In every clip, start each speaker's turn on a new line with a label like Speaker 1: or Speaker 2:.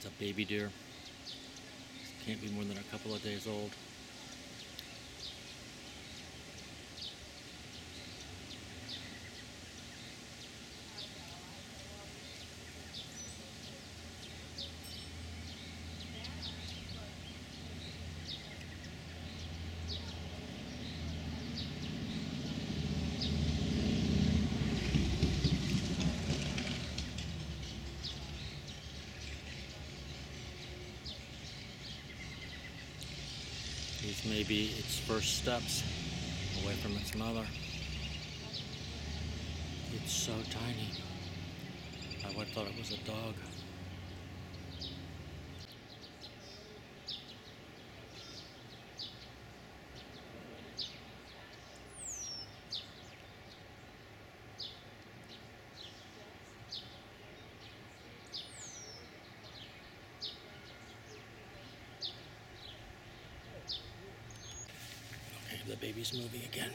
Speaker 1: It's a baby deer. Can't be more than a couple of days old. These may be its first steps away from its mother. It's so tiny. I would have thought it was a dog. The baby's moving again.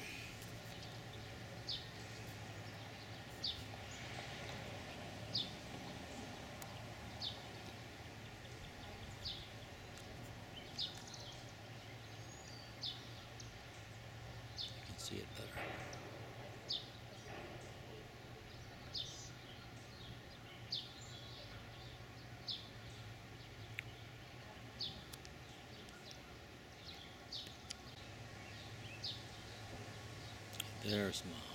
Speaker 1: You can see it better. There's mom.